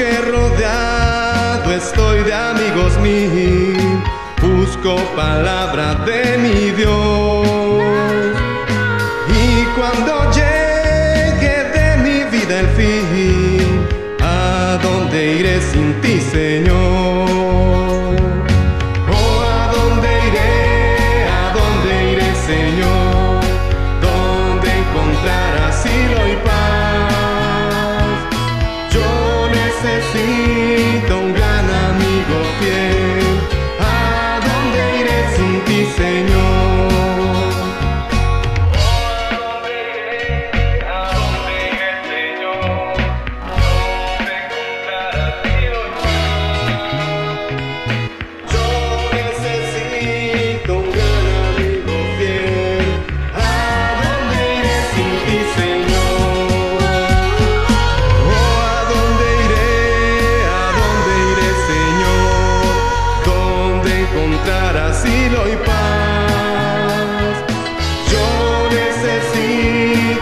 que rodeado estoy de amigos mil, busco palabra de mi Dios. Y cuando llegue de mi vida el fin, ¿a dónde iré sin ti, Señor?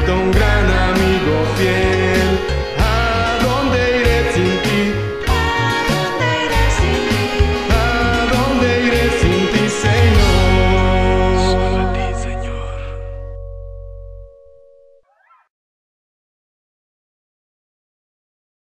don't